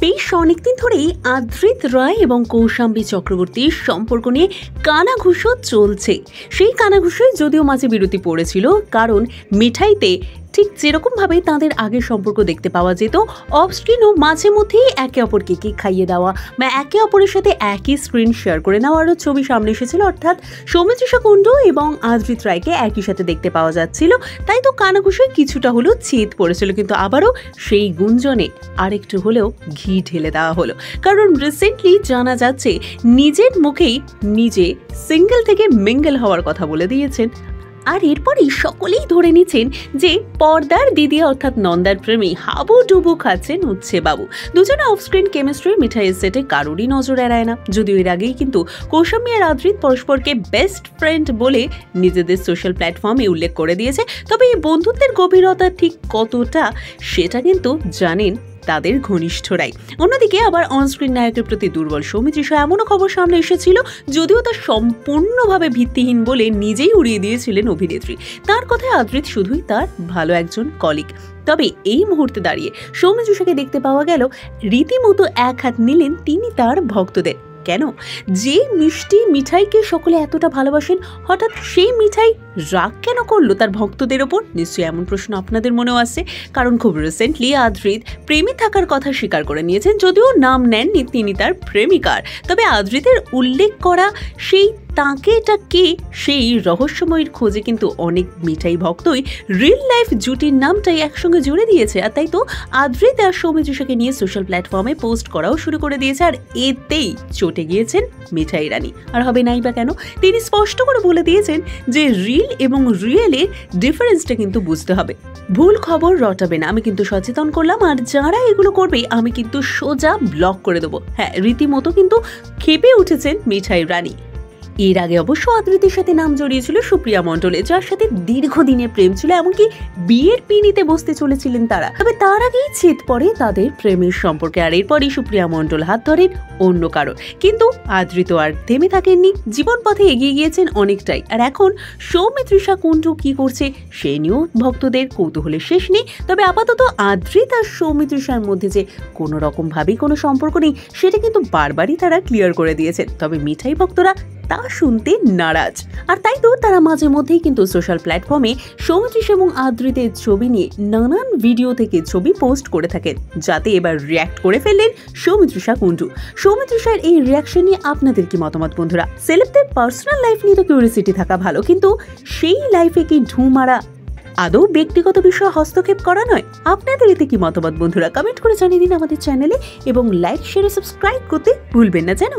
বেশ অনেকদিন ধরেই আদ্রিত রায় এবং কৌশাম্বী চক্রবর্তীর সম্পর্ক নিয়ে কানাঘুষো চলছে। সেই কানাঘুষোয় যদিও মাঝে বিরতি পড়েছিল, কারণ মিঠাইতে ঠিক যেরকমভাবে তাদের আগের সম্পর্ক দেখতে পাওয়া যেত অফ স্ক্রিনও মাঝে মধ্যেই একে অপরকে কেক খাইয়ে দেওয়া বা একে অপরের সাথে একই স্ক্রিন শেয়ার করে নেওয়ারও ছবি সামনে এসেছিল। অর্থাৎ সৌমিত্রিষা কুণ্ডু এবং আদ্রিত রায়কে একই সাথে দেখতে পাওয়া যাচ্ছিল। তাই তো কানাঘুষোয় কিছুটা হলেও ছেদ পড়েছিল, কিন্তু আবারও সেই গুঞ্জনে আরেকটু হলেও ঘি ঢেলে দেওয়া হলো। কারণ রিসেন্টলি জানা যাচ্ছে, নিজের মুখেই নিজে সিঙ্গেল থেকে মিঙ্গেল হওয়ার কথা বলে দিয়েছেন আর এরপরই সকলেই ধরে নিচ্ছেন যে পর্দার দিদি অর্থাৎ নন্দার প্রেমী হাবু ডুবু খাচ্ছেন উচ্ছে বাবু দুজনে অফস্ক্রিন কেমিস্ট্রি মিঠাইয়ের সেটে কারোরই নজর এড়ায় না। যদিও এর আগেই কিন্তু কৌশাম্বী আর আদ্রিত পরস্পরকে বেস্ট ফ্রেন্ড বলে নিজেদের সোশ্যাল প্ল্যাটফর্মে উল্লেখ করে দিয়েছে। তবে এই বন্ধুত্বের গভীরতা ঠিক কতটা, সেটা কিন্তু জানেন তাদের ঘনিষ্ঠরাই। অন্যদিকে আবার অনস্ক্রিন নায়কের প্রতি দুর্বল সৌমিত্রিষা এমনও খবর সামনে এসেছিল, যদিও তা সম্পূর্ণভাবে ভিত্তিহীন বলে নিজেই উড়িয়ে দিয়েছিলেন অভিনেত্রী। তার কথায় আদৃত শুধুই তার ভালো একজন কলিক তবে এই মুহূর্তে দাঁড়িয়ে সৌমিত্রিষাকে দেখতে পাওয়া গেল, রীতিমতো এক হাত নিলেন তিনি তার ভক্তদের। কেন? যে মিষ্টি মিঠাইকে সকলে এতটা ভালোবাসেন, হঠাৎ সেই মিঠাই রাগ কেন করল তার ভক্তদের ওপর? নিশ্চয়ই এমন প্রশ্ন আপনাদের মনেও আছে কারণ খুব রিসেন্টলি আদ্রিত প্রেমী থাকার কথা স্বীকার করে নিয়েছেন, যদিও নাম নেননি তিনি তার প্রেমিকার। তবে আদ্রিতের উল্লেখ করা সেই তাকে এটা কে? সেই রহস্যময়ীর খোঁজে কিন্তু অনেক মিঠাই ভক্তই রিল লাইফ জুটির নামটাই একসঙ্গে জুড়ে দিয়েছে, আর তাই তো আদ্রিত আর সৌমিত্রিষাকে নিয়ে সোশ্যাল প্ল্যাটফর্মে পোস্ট করাও শুরু করে দিয়েছে, আর এতেই চটে গিয়েছেন মিঠাই রানী। আর হবে নাই বা কেন? তিনি স্পষ্ট করে বলে দিয়েছেন যে রিল এবং রিয়েলের ডিফারেন্সটা কিন্তু বুঝতে হবে। ভুল খবর রটাবে না, আমি কিন্তু সচেতন করলাম, আর যারা এগুলো করবে, আমি কিন্তু সোজা ব্লক করে দেবো। হ্যাঁ রীতিমতো কিন্তু খেপে উঠেছেন মিঠাই রানী। এর আগে অবশ্য আদ্রিতের সাথে নাম জড়িয়েছিল সুপ্রিয়া মণ্ডলে যার সাথে দীর্ঘদিনের প্রেম ছিল, এমনকি বিয়ের পিনিতে বসতে চলেছিলেন তারা। তবে তার আগেই ছেদ পড়ে তাদের প্রেমের সম্পর্কে, আর এরপরই সুপ্রিয়া মণ্ডল হাত ধরেন অন্য কারণ কিন্তু আদৃত আর থেমে থাকেননি জীবন পথে এগিয়ে গিয়েছেন অনেকটাই। আর এখন সৌমিত্রিষা কুণ্ডু কি করছে, সে নিয়েও ভক্তদের কৌতূহলের শেষ নেই। তবে আপাতত আদৃত আর সৌমিত্রিষার মধ্যে যে কোনো রকম ভাবেই কোনো সম্পর্ক নেই, সেটা কিন্তু বারবারই তারা ক্লিয়ার করে দিয়েছেন। তবে মিঠাই ভক্তরা তা শুনতে নারাজ। আর তাই তো তারা মাঝে মধ্যেই কিন্তু সোশ্যাল প্ল্যাটফর্মে সৌমিত্রিষ এবং আদ্রিতের ছবি নিয়ে নানান ভিডিও থেকে ছবি পোস্ট করে থাকেন, যাতে এবার রিয়াক্ট করে ফেললেন সৌমিত্রিষা কুণ্ডু। সৌমিত্রিষার এই রিয়াকশন নিয়ে আপনাদের কি মতামত বন্ধুরা? সেলেবদের পার্সোনাল লাইফ নিয়ে তো কিউরিয়াসিটি থাকা ভালো, কিন্তু সেই লাইফে কি ঢু মারা আদৌ ব্যক্তিগত বিষয়ে হস্তক্ষেপ করা নয়? আপনাদের এতে কি মতামত বন্ধুরা? কমেন্ট করে জানিয়ে দিন আমাদের চ্যানেলে এবং লাইক শেয়ার সাবস্ক্রাইব করতে ভুলবেন না জানো